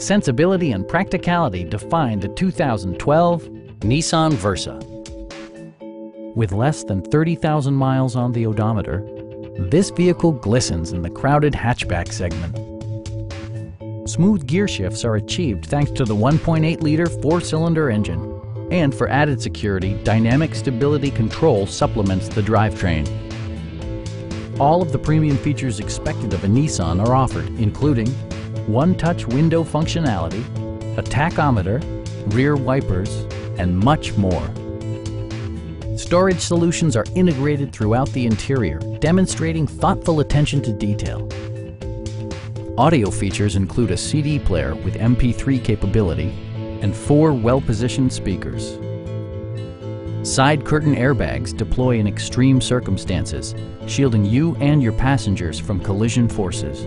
sensibility and practicality define the 2012 Nissan Versa. With less than 30,000 miles on the odometer, this vehicle glistens in the crowded hatchback segment. Smooth gear shifts are achieved thanks to the 1.8-liter four-cylinder engine. And for added security, Dynamic Stability Control supplements the drivetrain. All of the premium features expected of a Nissan are offered, including one-touch window functionality, a tachometer, rear wipers, and much more. Storage solutions are integrated throughout the interior, demonstrating thoughtful attention to detail. Audio features include a CD player with MP3 capability and four well-positioned speakers. Side curtain airbags deploy in extreme circumstances, shielding you and your passengers from collision forces.